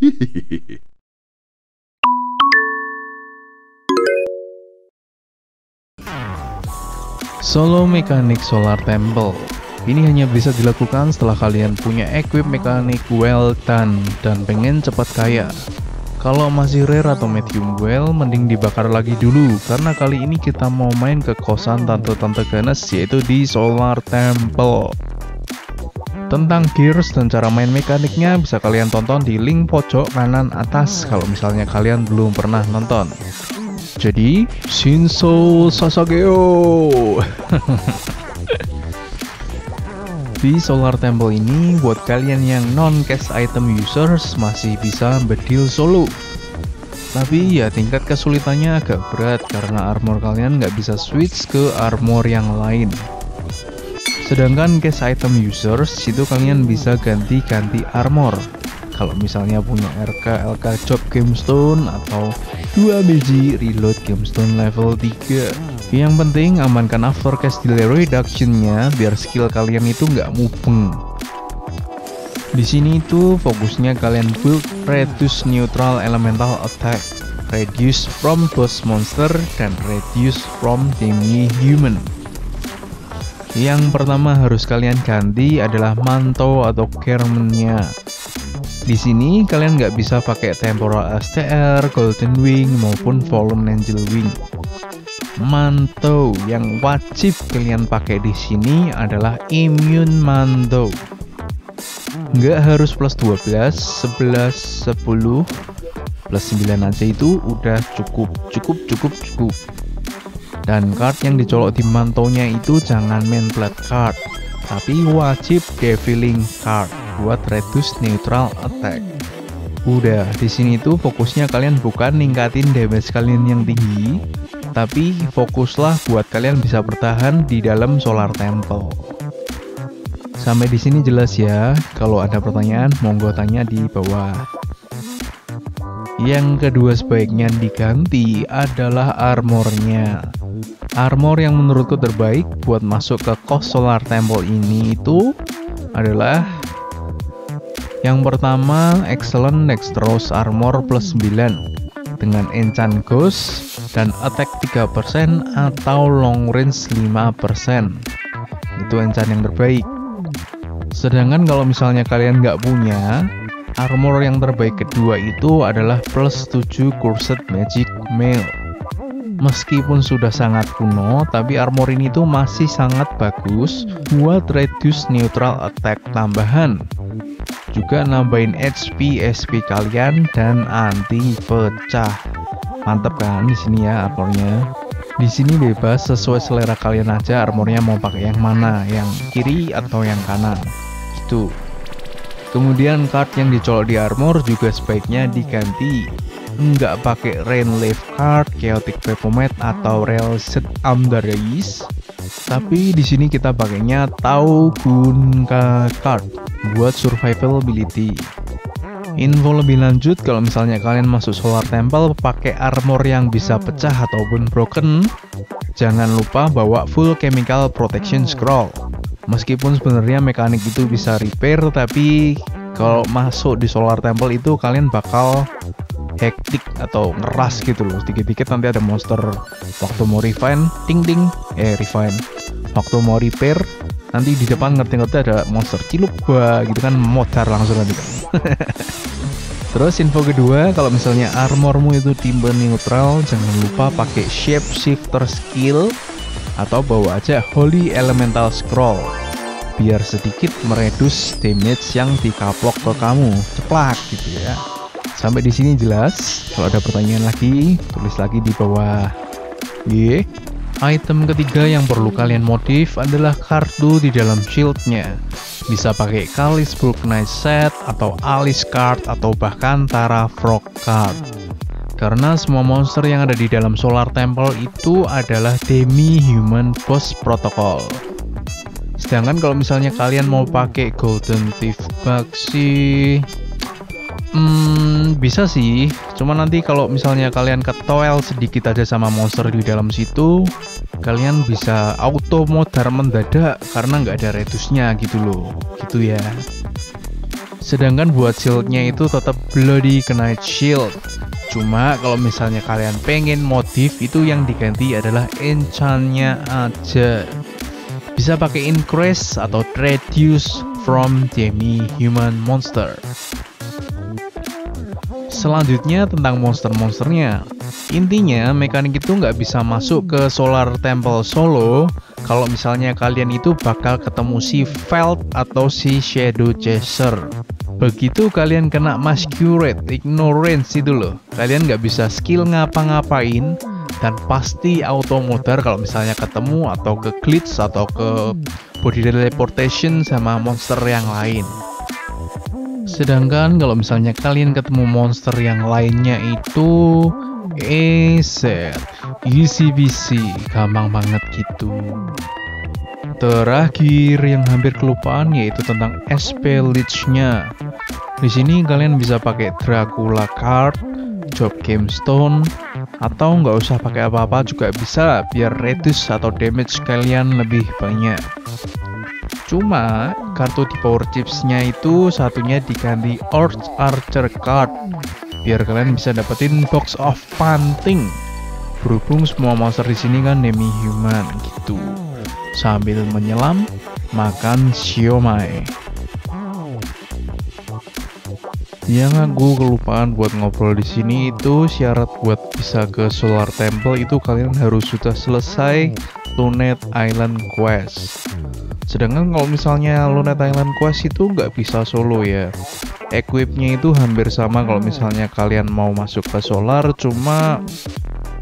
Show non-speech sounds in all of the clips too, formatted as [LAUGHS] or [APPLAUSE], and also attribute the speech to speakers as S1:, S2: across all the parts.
S1: [LAUGHS] Solo Mechanic Solar Temple ini hanya bisa dilakukan setelah kalian punya equip mekanik well done dan pengen cepat kaya. Kalau masih rare atau medium well, mending dibakar lagi dulu karena kali ini kita mau main ke kosan tante-tante ganas yaitu di Solar Temple. Tentang gears dan cara main mekaniknya bisa kalian tonton di link pojok kanan atas kalau misalnya kalian belum pernah nonton. Jadi, Shinso Sasageo. [LAUGHS] Di Solar Temple ini, buat kalian yang non-cash item users masih bisa bedil solo. Tapi ya tingkat kesulitannya agak berat karena armor kalian nggak bisa switch ke armor yang lain. Sedangkan cash item users itu kalian bisa ganti-ganti armor. Kalau misalnya punya RK LK Job Gemstone atau 2 biji reload Gemstone level 3 yang penting amankan aftercast delay reductionnya biar skill kalian itu nggak mubeng di sini itu fokusnya kalian build reduce neutral elemental attack reduce from boss monster dan reduce from demi human yang pertama harus kalian ganti adalah manto atau kermennya di sini kalian nggak bisa pakai temporal STR, golden wing maupun fallen angel wing. Manto yang wajib kalian pakai di sini adalah immune manto. Nggak harus plus 12, 11, 10, plus 9 aja itu udah cukup, cukup, cukup, cukup. Dan card yang dicolok di mantonya itu jangan main plat card, tapi wajib deviling card buat reduce neutral attack. Udah, di sini tuh fokusnya kalian bukan ningkatin damage kalian yang tinggi, tapi fokuslah buat kalian bisa bertahan di dalam Solar Temple. Sampai di sini jelas ya. Kalau ada pertanyaan, monggo tanya di bawah. Yang kedua sebaiknya diganti adalah armornya. Armor yang menurutku terbaik buat masuk ke kos Solar Temple ini itu adalah yang pertama, Excellent Dexterous Armor plus 9 dengan enchant Ghost dan attack 3% atau long range 5%. Itu enchant yang terbaik. Sedangkan kalau misalnya kalian nggak punya, armor yang terbaik kedua itu adalah plus 7 Cursed Magic Mail. Meskipun sudah sangat kuno, tapi armor ini tuh masih sangat bagus buat reduce neutral attack tambahan. Juga nambahin HP SP kalian dan anti pecah. Mantep kan di sini ya armornya? Di sini bebas sesuai selera kalian aja armornya mau pakai yang mana yang kiri atau yang kanan. Itu kemudian card yang dicolok di armor juga sebaiknya diganti nggak pakai rain life card chaotic Pepomet atau real set amdarais tapi di sini kita pakainya Taugunka card buat survivability. Info lebih lanjut kalau misalnya kalian masuk Solar Temple pakai armor yang bisa pecah ataupun broken, jangan lupa bawa full chemical protection scroll. Meskipun sebenarnya mekanik itu bisa repair, tapi kalau masuk di Solar Temple itu kalian bakal hektik atau ngeras gitu loh. Dikit-dikit nanti ada monster waktu mau refine, ting ting, eh refine. Waktu mau repair, nanti di depan ngerti-ngerti ada monster cilup gua gitu kan modar langsung nanti. [LAUGHS] Terus info kedua kalau misalnya armormu itu timber neutral jangan lupa pakai shape shifter skill atau bawa aja holy elemental scroll. Biar sedikit meredus damage yang dikaplok ke kamu. Ceplak gitu ya sampai di sini jelas kalau ada pertanyaan lagi tulis lagi di bawah yeah. Item ketiga yang perlu kalian modif adalah kartu di dalam shieldnya. Bisa pakai Kalis Vulcanite Set atau Alice Card atau bahkan Tara Frog Card. Karena semua monster yang ada di dalam Solar Temple itu adalah demi-human boss protocol. Sedangkan kalau misalnya kalian mau pakai Golden Thief Baxi Hmm, bisa sih. Cuma nanti kalau misalnya kalian ketoel sedikit aja sama monster di dalam situ, kalian bisa auto modar mendadak karena nggak ada redusnya gitu loh. Gitu ya. Sedangkan buat shieldnya itu tetap Bloody Knight Shield. Cuma kalau misalnya kalian pengen motif itu yang diganti adalah enchantnya aja. Bisa pakai increase atau reduce from demi human monster. Selanjutnya tentang monster-monsternya. Intinya mekanik itu nggak bisa masuk ke Solar Temple Solo kalau misalnya kalian itu bakal ketemu si Felt atau si Shadow Chaser. Begitu kalian kena Masquerade, Ignorance itu loh, kalian nggak bisa skill ngapa-ngapain dan pasti auto modar kalau misalnya ketemu atau ke glitch atau ke body teleportation sama monster yang lain. Sedangkan kalau misalnya kalian ketemu monster yang lainnya itu easy busy, gampang banget gitu. Terakhir yang hampir kelupaan yaitu tentang SP Lich-nya. Di sini kalian bisa pakai Dracula card, Job Gamestone, atau nggak usah pakai apa-apa juga bisa biar reduce atau damage kalian lebih banyak. Cuma kartu di power chipsnya itu satunya diganti Arch Archer card biar kalian bisa dapetin box of panting. Berhubung semua monster di sini kan demi human gitu sambil menyelam makan siomay. Yang aku kelupaan buat ngobrol di sini itu syarat buat bisa ke Solar Temple itu kalian harus sudah selesai Lunet Island Quest. Sedangkan kalau misalnya Lunet Island Quest itu nggak bisa solo ya. Equipnya itu hampir sama kalau misalnya kalian mau masuk ke Solar, cuma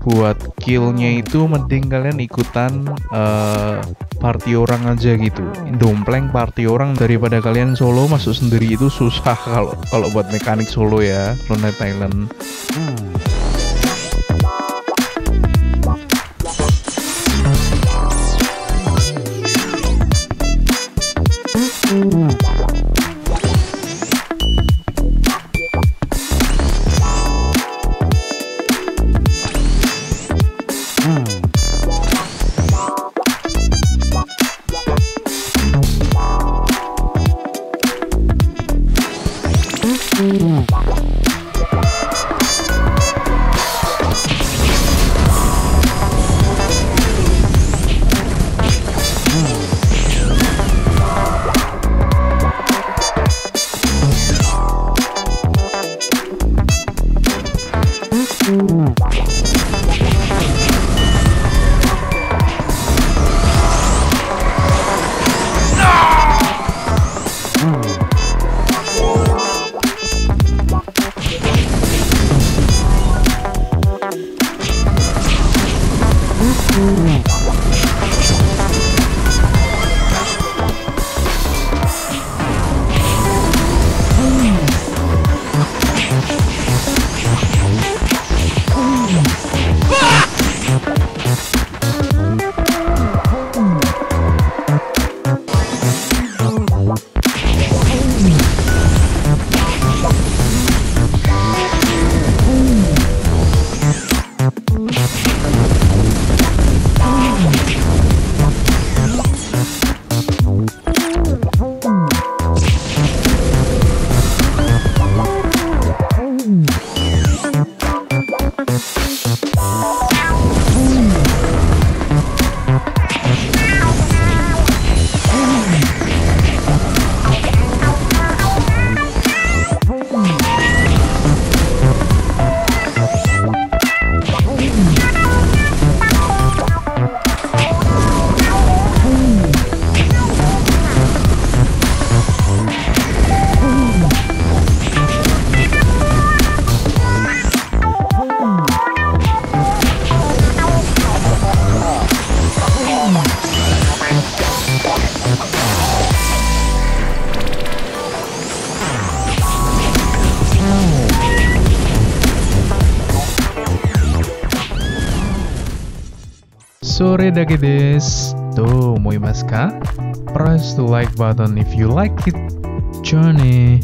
S1: buat killnya itu mending kalian ikutan uh, party orang aja gitu dompleng party orang daripada kalian solo masuk sendiri itu susah [LAUGHS] kalau kalau buat mekanik solo ya Lone Thailand hmm. Sore dake desu. To, moimasu ka? Press the like button if you like it. Journey.